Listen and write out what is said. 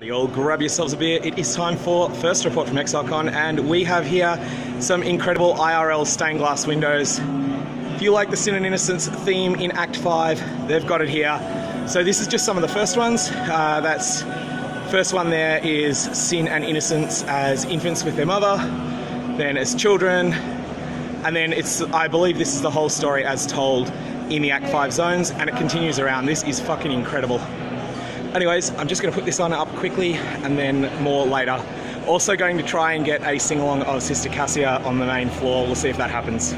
You all grab yourselves a beer. It is time for first report from ExileCon, and we have here some incredible IRL stained glass windows. If you like the Sin and Innocence theme in Act 5, they've got it here. So this is just some of the first ones. Uh, that's first one there is Sin and Innocence as infants with their mother, then as children, and then it's I believe this is the whole story as told in the Act 5 zones, and it continues around. This is fucking incredible. Anyways, I'm just going to put this on up quickly and then more later. Also going to try and get a sing-along of Sister Cassia on the main floor. We'll see if that happens.